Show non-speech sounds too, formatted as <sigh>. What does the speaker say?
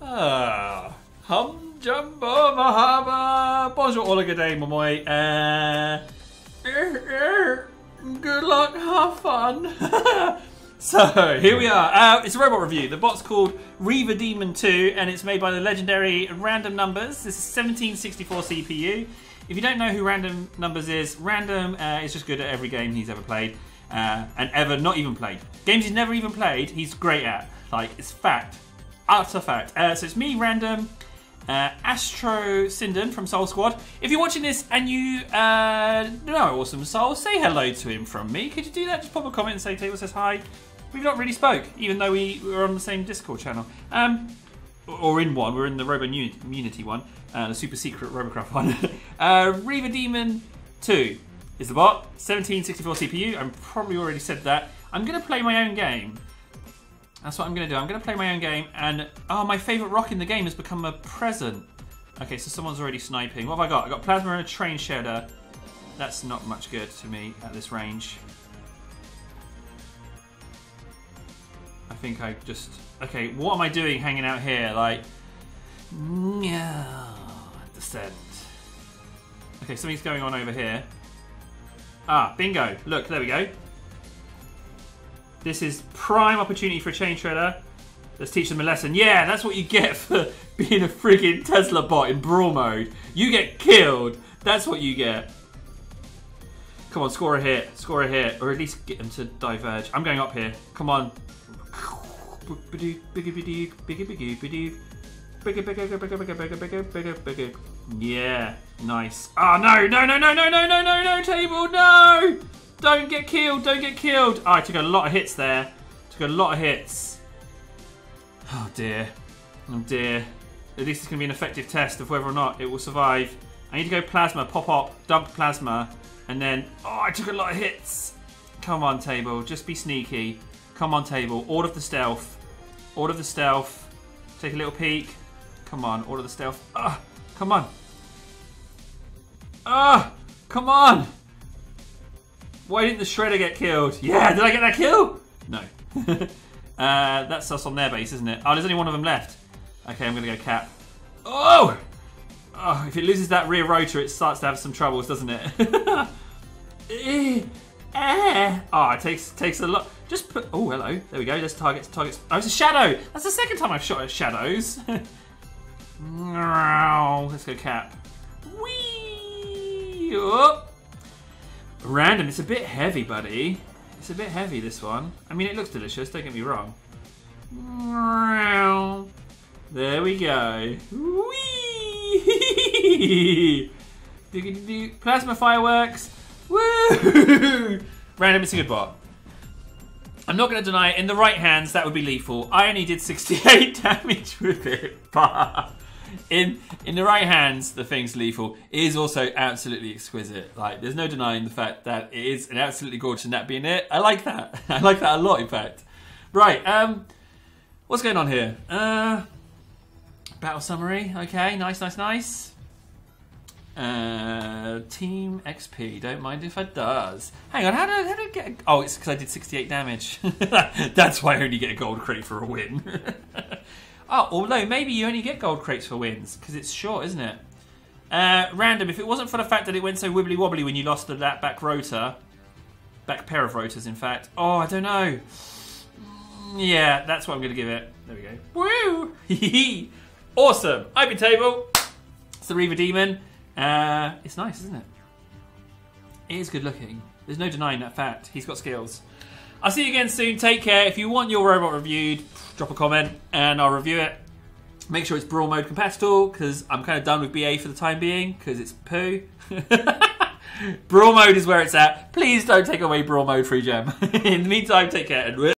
Ah, hum jumbo mahaba. Bonjour, all good day, moi. Uh, er, er, good luck, have fun. <laughs> so here we are. Uh, it's a robot review. The bot's called Reaver Demon 2, and it's made by the legendary Random Numbers. This is 1764 CPU. If you don't know who Random Numbers is, Random uh, is just good at every game he's ever played. Uh, and ever not even played. Games he's never even played, he's great at. Like, it's fact utter fact. Uh, so it's me, random, uh, Astro Sinden from Soul Squad. If you're watching this and you uh, know Awesome Soul, say hello to him from me. Could you do that? Just pop a comment and say Table says hi. We've not really spoke, even though we were on the same Discord channel. Um, or in one, we're in the Robo Unity one, uh, the super secret Robocraft one. <laughs> uh, Demon 2 is the bot, 1764 CPU. I'm probably already said that. I'm going to play my own game. That's what I'm going to do. I'm going to play my own game, and oh, my favourite rock in the game has become a present. Okay, so someone's already sniping. What have I got? I got plasma and a chain shredder. That's not much good to me at this range. I think I just... Okay, what am I doing hanging out here? Like... Yeah, descent. Okay, something's going on over here. Ah, bingo. Look, there we go. This is prime opportunity for a chain shredder. Let's teach them a lesson. Yeah, that's what you get for being a frigging Tesla bot in brawl mode. You get killed. That's what you get. Come on, score a hit. Score a hit. Or at least get them to diverge. I'm going up here. Come on. Yeah, nice. Oh, no, no, no, no, no, no, no, no, no, table, no! Don't get killed, don't get killed. Oh, I took a lot of hits there. Took a lot of hits. Oh dear. Oh dear. At least it's going to be an effective test of whether or not it will survive. I need to go plasma, pop up, dump plasma, and then... Oh, I took a lot of hits. Come on, table. Just be sneaky. Come on, table. All of the stealth. All of the stealth. Take a little peek. Come on, all of the stealth. Ah, come on. Ah, come on. Why didn't the Shredder get killed? Yeah, did I get that kill? No. <laughs> uh, that's us on their base, isn't it? Oh, there's only one of them left. Okay, I'm going to go cap. Oh! Oh, if it loses that rear rotor, it starts to have some troubles, doesn't it? <laughs> eh, eh. Oh, it takes takes a lot. Just put. Oh, hello. There we go. There's targets. Targets. Oh, it's a shadow. That's the second time I've shot at shadows. <laughs> Let's go cap. Whee! Oh. Random, it's a bit heavy, buddy. It's a bit heavy, this one. I mean, it looks delicious, don't get me wrong. There we go. Whee! <laughs> Plasma fireworks. Woo! <laughs> Random, it's a good bot. I'm not going to deny it. In the right hands, that would be lethal. I only did 68 <laughs> damage with it, but in in the right hands, the thing's lethal. It is also absolutely exquisite. Like, there's no denying the fact that it is an absolutely gorgeous, and that being it, I like that. <laughs> I like that a lot, in fact. Right, um, what's going on here? Uh, battle summary. Okay, nice, nice, nice. Uh, team XP. Don't mind if it does. Hang on, how did, how did I get? Oh, it's because I did 68 damage. <laughs> That's why I only get a gold crate for a win. <laughs> Oh, although maybe you only get gold crates for wins because it's short, isn't it? Uh, random. If it wasn't for the fact that it went so wibbly wobbly when you lost the, that back rotor, back pair of rotors, in fact. Oh, I don't know. Yeah, that's what I'm going to give it. There we go. Woo! <laughs> awesome. Open table. It's the Reaver Demon. Uh, it's nice, isn't it? It is good looking. There's no denying that fact. He's got skills. I'll see you again soon. Take care. If you want your robot reviewed, drop a comment and I'll review it. Make sure it's brawl mode compatible because I'm kind of done with BA for the time being because it's poo. <laughs> brawl mode is where it's at. Please don't take away brawl mode Freejam. <laughs> In the meantime, take care and